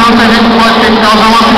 2000 plus 6000